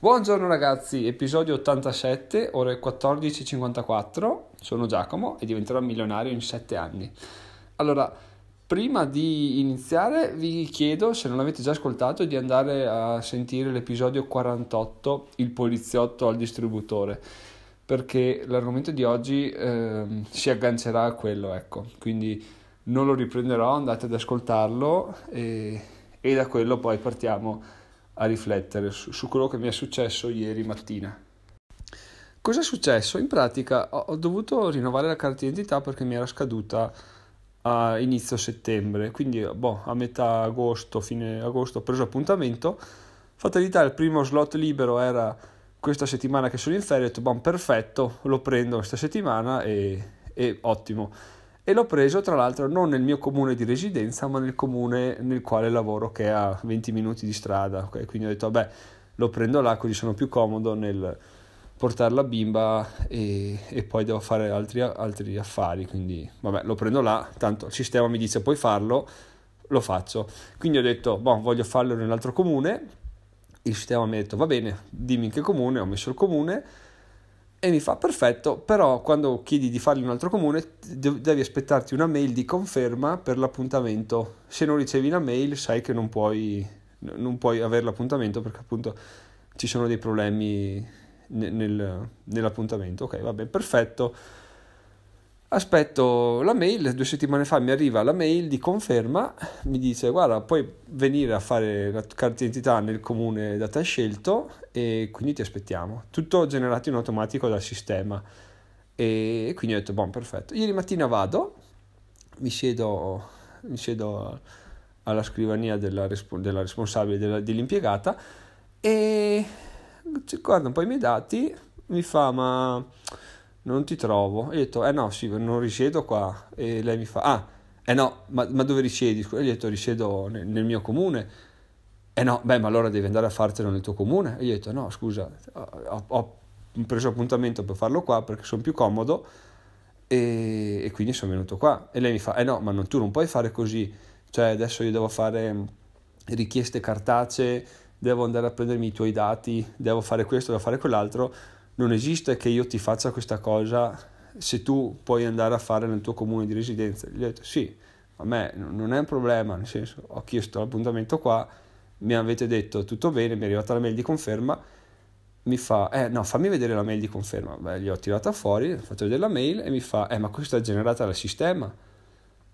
Buongiorno ragazzi, episodio 87, ore 14.54, sono Giacomo e diventerò milionario in 7 anni. Allora, prima di iniziare vi chiedo, se non l'avete già ascoltato, di andare a sentire l'episodio 48, il poliziotto al distributore, perché l'argomento di oggi eh, si aggancerà a quello, ecco, quindi non lo riprenderò, andate ad ascoltarlo e, e da quello poi partiamo a riflettere su, su, quello che mi è successo ieri mattina. Cosa è successo? In pratica ho, ho dovuto rinnovare la carta d'identità perché mi era scaduta a inizio settembre, quindi boh, a metà agosto, fine agosto ho preso appuntamento. Fatalità, il primo slot libero era questa settimana che sono in ferie, ho detto, boh, perfetto, lo prendo questa settimana e, e ottimo e l'ho preso tra l'altro non nel mio comune di residenza ma nel comune nel quale lavoro che è a 20 minuti di strada okay? quindi ho detto vabbè lo prendo là così sono più comodo nel portare la bimba e, e poi devo fare altri, altri, affari. Quindi vabbè lo prendo là tanto il sistema mi dice puoi farlo? Lo faccio. Quindi ho detto boh, voglio farlo nell'altro comune. Il sistema mi ha detto va bene dimmi in che comune. Ho messo il comune e mi fa perfetto, però quando chiedi di farli in un altro comune devi aspettarti una mail di conferma per l'appuntamento. Se non ricevi una mail sai che non puoi, non puoi avere l'appuntamento perché appunto ci sono dei problemi nel, nell'appuntamento. Ok, va bene, perfetto. Aspetto la mail, due settimane fa mi arriva la mail di conferma, mi dice guarda puoi venire a fare la carta d'identità nel comune da te scelto e quindi ti aspettiamo. Tutto generato in automatico dal sistema e quindi ho detto buon perfetto. Ieri mattina vado, mi siedo, mi siedo alla scrivania della, della responsabile della, dell'impiegata e guarda un po' i miei dati, mi fa ma non ti trovo. E io ho detto, eh no, sì, non risiedo qua. E lei mi fa, ah, eh no, ma, ma dove risiedi? E gli ho detto, risiedo nel, nel, mio comune. Eh no, beh, ma allora devi andare a fartelo nel tuo comune. E gli ho detto, no, scusa, ho, ho preso appuntamento per farlo qua perché sono più comodo e, e, quindi sono venuto qua. E lei mi fa, eh no, ma non, tu non puoi fare così. Cioè, adesso io devo fare richieste cartacee, devo andare a prendermi i tuoi dati, devo fare questo, devo fare quell'altro non esiste che io ti faccia questa cosa se tu puoi andare a fare nel tuo comune di residenza. Gli ho detto sì, a me non è un problema, nel senso ho chiesto l'appuntamento qua, mi avete detto tutto bene, mi è arrivata la mail di conferma, mi fa, eh no, fammi vedere la mail di conferma. Beh, gli ho tirata fuori, ho fatto vedere la mail e mi fa, eh ma questa è generata dal sistema.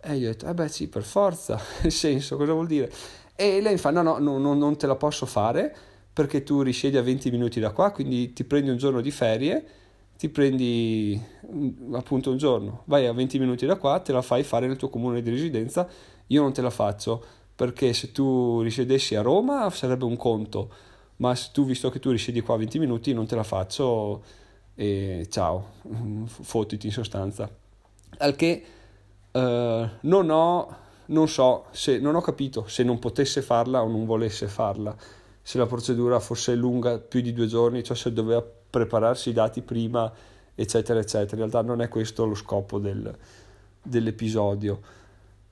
E gli ho detto, eh beh sì, per forza, nel senso, cosa vuol dire? E lei mi fa, no, no, no non te la posso fare perché tu risiedi a 20 minuti da qua, quindi ti prendi un giorno di ferie, ti prendi appunto un giorno, vai a 20 minuti da qua, te la fai fare nel tuo comune di residenza, io non te la faccio perché se tu risiedessi a Roma sarebbe un conto, ma se tu visto che tu risiedi qua a 20 minuti non te la faccio e ciao, fottiti in sostanza. Al che eh, non ho, non so, se, non ho capito se non potesse farla o non volesse farla se la procedura fosse lunga più di due giorni, cioè se doveva prepararsi i dati prima, eccetera, eccetera. In realtà non è questo lo scopo del, dell'episodio.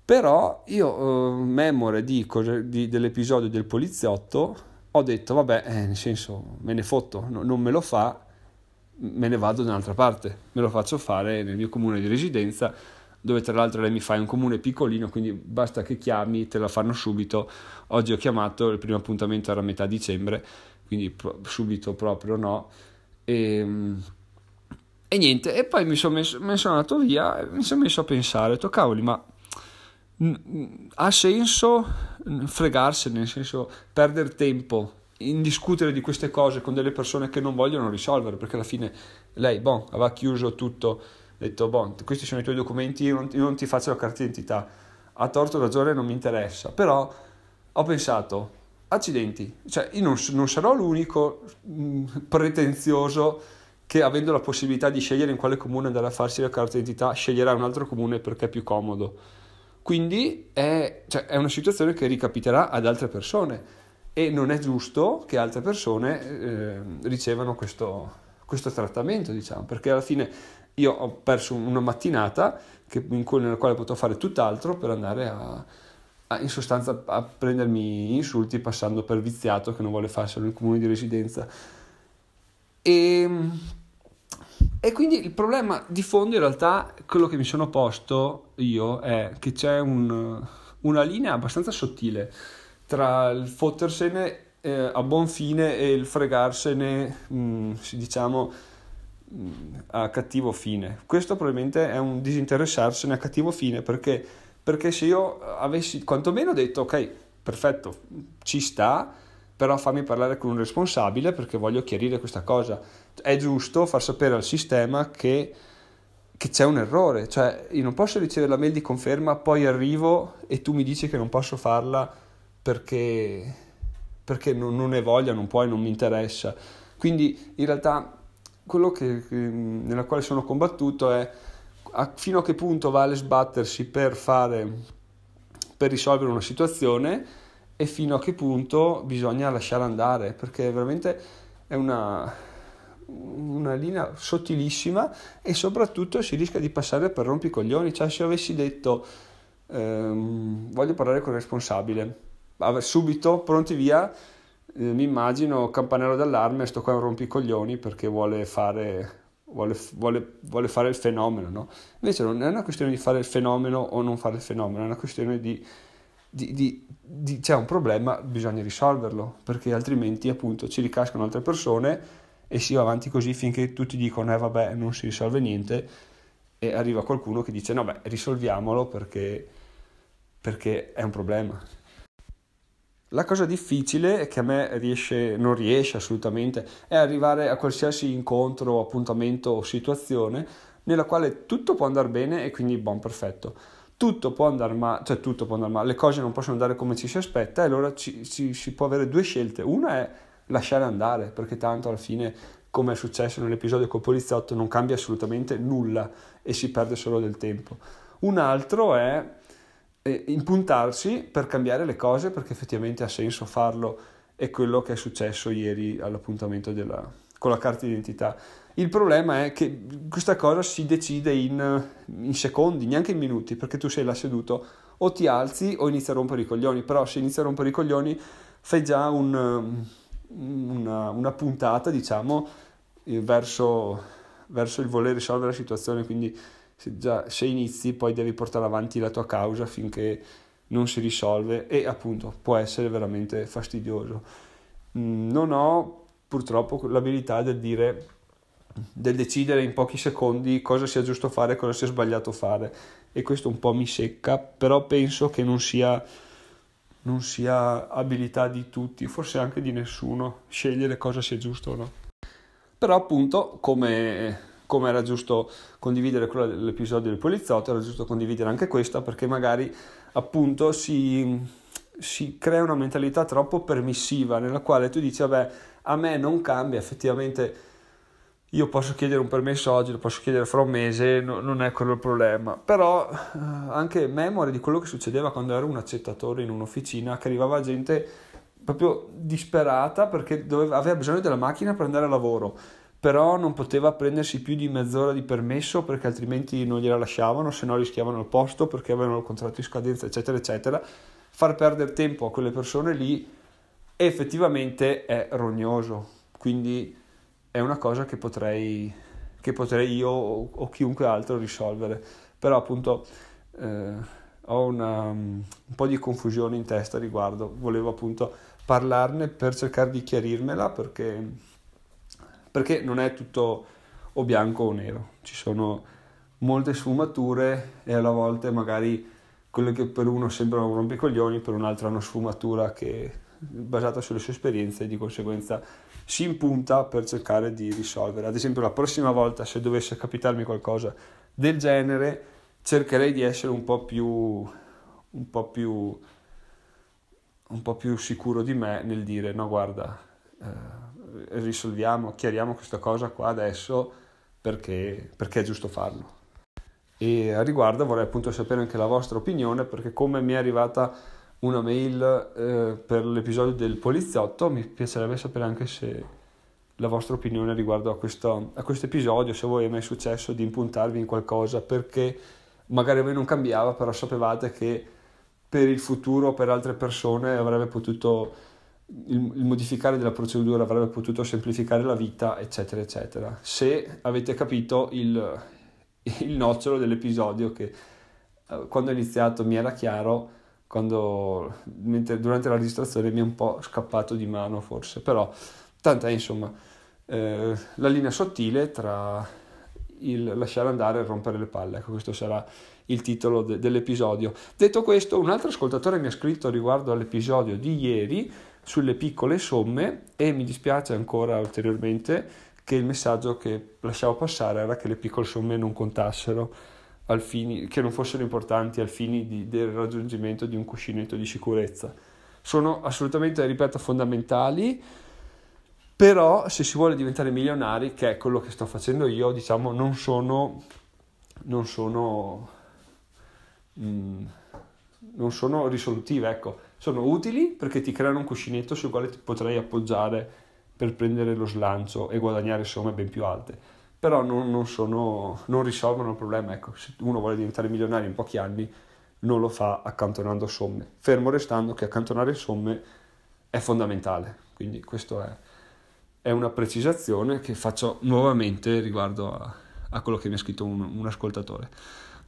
Però io, eh, memore di, di, dell'episodio del poliziotto, ho detto, vabbè, eh, nel senso, me ne fotto, no, non me lo fa, me ne vado da un'altra parte, me lo faccio fare nel mio comune di residenza, dove tra l'altro lei mi fa un comune piccolino, quindi basta che chiami, te la fanno subito. Oggi ho chiamato, il primo appuntamento era a metà dicembre, quindi pro- subito proprio no. E, ehm, e, niente, e poi mi sono, messo, mi sono andato via e mi sono messo a pensare, ho cavoli, ma ha senso fregarsene, nel senso perdere tempo in discutere di queste cose con delle persone che non vogliono risolvere, perché alla fine lei, boh, aveva chiuso tutto detto, boh, questi sono i tuoi documenti, io non, io non ti faccio la carta d'identità. A torto ragione non mi interessa, però ho pensato, accidenti, cioè io non, non sarò l'unico mh, mm, pretenzioso che avendo la possibilità di scegliere in quale comune andare a farsi la carta d'identità, sceglierà un altro comune perché è più comodo. Quindi è, cioè, è una situazione che ricapiterà ad altre persone e non è giusto che altre persone eh, ricevano questo, questo trattamento, diciamo, perché alla fine io ho perso una mattinata che, cui, nella quale potevo fare tutt'altro per andare a, a, in sostanza a prendermi insulti passando per viziato che non vuole farselo nel comune di residenza. E, e quindi il problema di fondo in realtà, quello che mi sono posto io è che c'è un, una linea abbastanza sottile tra il fottersene eh, a buon fine e il fregarsene, mh, mm, diciamo, a cattivo fine. Questo probabilmente è un disinteressarsene a cattivo fine perché, perché se io avessi quantomeno detto ok, perfetto, ci sta, però fammi parlare con un responsabile perché voglio chiarire questa cosa. È giusto far sapere al sistema che, che c'è un errore, cioè io non posso ricevere la mail di conferma, poi arrivo e tu mi dici che non posso farla perché, perché non, non ne voglia, non puoi, non mi interessa. Quindi in realtà quello che, che, nella quale sono combattuto è a, fino a che punto vale sbattersi per fare, per risolvere una situazione e fino a che punto bisogna lasciare andare, perché veramente è una, una linea sottilissima e soprattutto si rischia di passare per rompicoglioni, cioè se avessi detto ehm, voglio parlare con il responsabile, subito pronti via, eh, mi immagino campanello d'allarme, sto qua un rompicoglioni perché vuole fare, vuole, vuole, vuole fare il fenomeno, no? Invece non è una questione di fare il fenomeno o non fare il fenomeno, è una questione di, di, di, di c'è un problema, bisogna risolverlo, perché altrimenti appunto ci ricascano altre persone e si va avanti così finché tutti dicono eh vabbè non si risolve niente e arriva qualcuno che dice no beh risolviamolo perché, perché è un problema. La cosa difficile che a me riesce, non riesce assolutamente è arrivare a qualsiasi incontro, appuntamento o situazione nella quale tutto può andare bene e quindi buon perfetto. Tutto può andare male, cioè tutto può andare male, le cose non possono andare come ci si aspetta e allora ci, ci, si può avere due scelte. Una è lasciare andare perché tanto alla fine come è successo nell'episodio col poliziotto non cambia assolutamente nulla e si perde solo del tempo. Un altro è eh, impuntarsi per cambiare le cose perché effettivamente ha senso farlo è quello che è successo ieri all'appuntamento della, con la carta d'identità. Il problema è che questa cosa si decide in, in, secondi, neanche in minuti, perché tu sei là seduto, o ti alzi o inizi a rompere i coglioni, però se inizi a rompere i coglioni fai già un, una, una, puntata, diciamo, eh, verso, verso il voler risolvere la situazione, quindi se, già, se inizi poi devi portare avanti la tua causa finché non si risolve e appunto può essere veramente fastidioso. Mm, non ho purtroppo l'abilità del dire del decidere in pochi secondi cosa sia giusto fare e cosa sia sbagliato fare e questo un po' mi secca però penso che non sia, non sia abilità di tutti forse anche di nessuno scegliere cosa sia giusto o no però appunto come come era giusto condividere quello dell'episodio del poliziotto, era giusto condividere anche questa perché magari appunto si, si crea una mentalità troppo permissiva nella quale tu dici vabbè a me non cambia effettivamente io posso chiedere un permesso oggi, lo posso chiedere fra un mese, no, non è quello il problema. Però eh, anche memoria di quello che succedeva quando ero un accettatore in un'officina, che arrivava gente proprio disperata perché doveva, aveva bisogno della macchina per andare a lavoro però non poteva prendersi più di mezz'ora di permesso perché altrimenti non gliela lasciavano, se no rischiavano il posto perché avevano il contratto di scadenza, eccetera, eccetera. Far perdere tempo a quelle persone lì effettivamente è rognoso, quindi è una cosa che potrei, che potrei io o, o, chiunque altro risolvere, però appunto eh, ho una, un po' di confusione in testa riguardo, volevo appunto parlarne per cercare di chiarirmela perché perché non è tutto o bianco o nero, ci sono molte sfumature e alla volte magari quelle che per uno sembrano un rompicoglioni, per un altro hanno sfumatura che è basata sulle sue esperienze e di conseguenza si impunta per cercare di risolvere. Ad esempio la prossima volta se dovesse capitarmi qualcosa del genere cercherei di essere un po' più un po' più un po' più sicuro di me nel dire no guarda eh, risolviamo, chiariamo questa cosa qua adesso perché, perché è giusto farlo. E a riguardo vorrei appunto sapere anche la vostra opinione perché come mi è arrivata una mail eh, per l'episodio del poliziotto mi piacerebbe sapere anche se la vostra opinione riguardo a questo, episodio, se voi è mai successo di impuntarvi in qualcosa perché magari a voi non cambiava però sapevate che per il futuro, per altre persone avrebbe potuto il, il, modificare della procedura avrebbe potuto semplificare la vita, eccetera, eccetera. Se avete capito il, il nocciolo dell'episodio che eh, quando ho iniziato mi era chiaro, quando, mentre, durante la registrazione mi è un po' scappato di mano forse, però tant'è insomma eh, la linea sottile tra il lasciare andare e rompere le palle, ecco questo sarà il titolo de- dell'episodio. Detto questo, un altro ascoltatore mi ha scritto riguardo all'episodio di ieri sulle piccole somme e mi dispiace ancora ulteriormente che il messaggio che lasciavo passare era che le piccole somme non contassero fini, che non fossero importanti al fine del raggiungimento di un cuscinetto di sicurezza. Sono assolutamente, ripeto, fondamentali, però se si vuole diventare milionari, che è quello che sto facendo io, diciamo, non sono, non sono, mm, non sono risolutive, ecco, sono utili perché ti creano un cuscinetto sul quale ti potrai appoggiare per prendere lo slancio e guadagnare somme ben più alte. Però non, non, sono, non risolvono il problema. Ecco, se uno vuole diventare milionario in pochi anni, non lo fa accantonando somme. Fermo restando che accantonare somme è fondamentale. Quindi questa è, è, una precisazione che faccio nuovamente riguardo a, a quello che mi ha scritto un, un ascoltatore.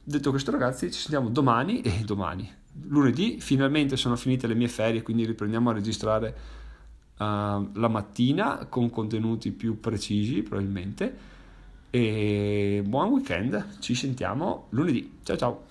Detto questo ragazzi, ci sentiamo domani e domani, lunedì, finalmente sono finite le mie ferie, quindi riprendiamo a registrare uh, la mattina con contenuti più precisi probabilmente e buon weekend, ci sentiamo lunedì, ciao ciao!